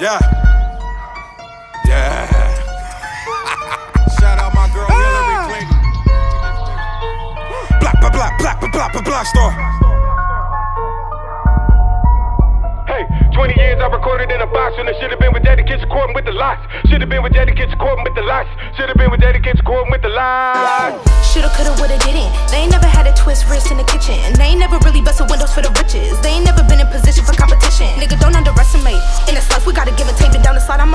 Yeah. Yeah. Shout out my girl Hillary ah. Clinton. Black, black, black, black, black, black, black star. Hey, 20 years I recorded in a box when it should have been with Daddy Kids recording with the lights. Should have been with Daddy Kids recording with the lights. Should have been with Daddy Kids recording with the lights. Shoulda, coulda, woulda, didn't. They ain't never had a twist wrist in the kitchen. And they ain't never really busted windows for the riches. They ain't never been in position for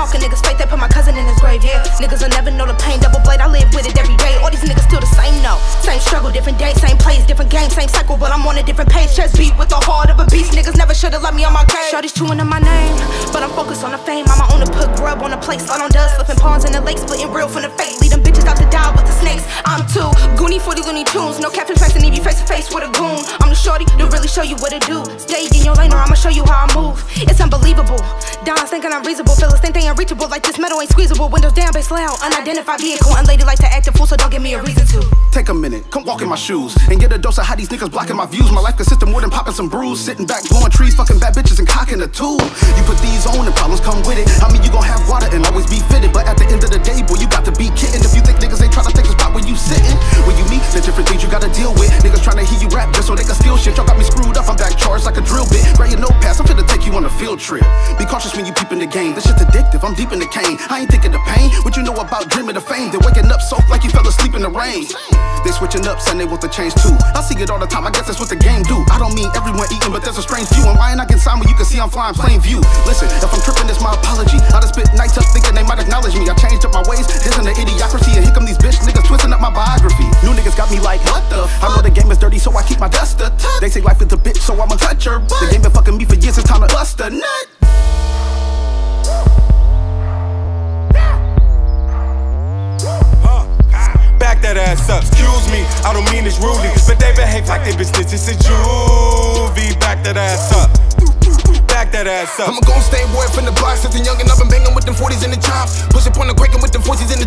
walking niggas fake. They put my cousin in his grave, yeah. Niggas will never know the pain. Double blade, I live with it every day. All these niggas still the same, no. Same struggle, different day, same plays, different game, same cycle. But I'm on a different page. Chest beat with the heart of a beast. Niggas never shoulda let me on my cage. Shorty's chewing on my name. But I'm focused on the fame. I'm my own to put grub on the plate. Slide on dust, slipping pawns in the lake, splitting real from the fake. Lead them bitches out to die with the snakes. I'm too goony for these loony tunes. No captain tracks and need you face to face with a goon. Shorty to really show you what to do. Stay in your lane or I'ma show you how I move. It's unbelievable. Dons thinking I'm reasonable. Fellas think they unreachable. Like this metal ain't squeezable. Windows down, bass loud. Unidentified vehicle. Unlady like to act a fool, so don't give me a reason to. Take a minute, come walk in my shoes and get a dose of how these niggas blocking my views. My life consists of more than popping some brews, sitting back, blowing trees, fucking bad bitches and cocking a tool. You put these on and problems come with it. I mean, you gon' have water and always be fitted, but at the end of the day, boy, you got to be kidding. If you think niggas ain't trying to take the spot where you sitting, when you meet the different things you gotta deal with. To hear you rap just so they can steal shit. Y'all got me screwed up, I'm back charged like a drill bit. Grab your notepads, I'm finna take you on a field trip. Be cautious when you peep in the game. This shit's addictive, I'm deep in the cane. I ain't thinking the pain. What you know about dreaming the fame? Then waking up soaked like you fell asleep in the rain. They switching up, they want to change too. I see it all the time, I guess that's what the game do. I don't mean everyone eating, but there's a strange view. And why ain't I get signed when you can see I'm flying plain view? Listen, if I'm tripping, it's my apology. I just spit nights up thinking they might acknowledge me. I changed up my ways, isn't the idiocracy. Me like, what the? I know the game is dirty, so I keep my dust up. They say life is a bitch, so I'ma touch her. The game been fucking me for years, it's time to bust a nut. Back that ass up. Excuse me, I don't mean this rudely, but they behave like they business. It's a juvie. Back that ass up. Back that ass up. I'm a gon' stay boy from the block a young and I've been banging with them 40s in the top. Push up on the quaking with them 40s in the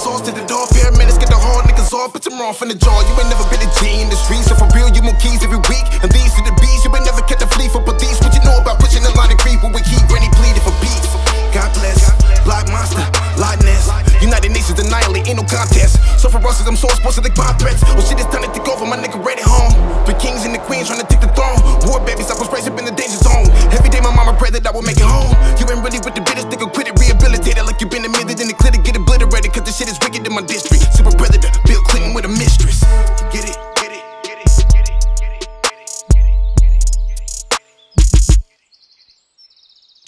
sauce to the door. Fair minutes get the hard niggas off. Bitch, I'm raw from the jaw. You ain't never been a G in the streets. So for real, you more keys every week. And these are the bees. You ain't never kept the flea for police. What you know about pushing the line of creep? When we keep Granny pleading for peace. God bless. Black Monster, Loch Ness. United Nations annihilate, ain't no contest. So for us, I'm so supposed to like bomb threats. Well, shit is time to take over, my nigga ready home. The kings and the queens trying to take the throne. War babies, I was raised up in the danger zone. Every day, my mama pray that I will make it home. You ain't really with the business, nigga, quit it, rehabilitated like you've been admitted shit is wicked in my district. Super predator, Bill Clinton with a mistress. Get it?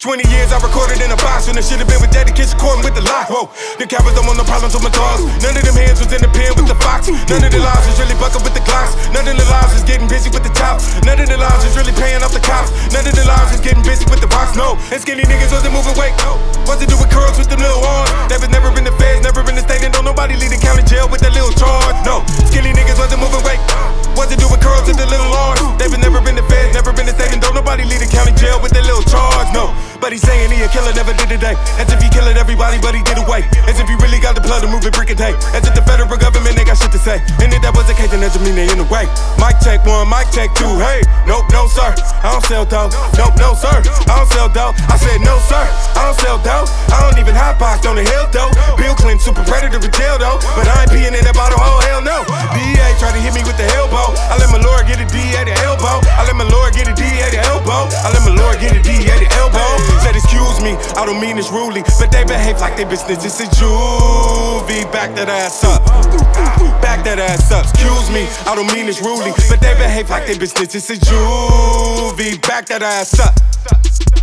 20 years I recorded in a box when I should have been with Daddy Kids recording with the lock. Whoa, the cameras don't want no problems with my dogs. None of them hands was in the pen with the fox. None of the lives was really bucking with the glocks. None of the lives is getting busy with the top. None of the lives is really paying off the cops. None of the lives is getting busy with the box. No, and skinny niggas wasn't moving weight. No, what to do with curls with them little arms? Day. As if he killed everybody, but he did away. As if he really got the blood to move it, brick and take. As if the federal government they got shit to say. And if that was the case, then that doesn't mean they in the way. Mic check one, mic check two. Hey, nope, no sir, I don't sell dope. Nope, no sir, I don't sell dope. I said no sir, I don't sell dope. I don't even hot box on the hill though. Bill Clinton, super predator jail though. But I ain't me, I don't mean it's rudely, but they behave like they business. It's a juvie. Back that ass up. Back that ass up. Excuse me, I don't mean it's rudely, but they behave like they business. It's a juvie. Back that ass up.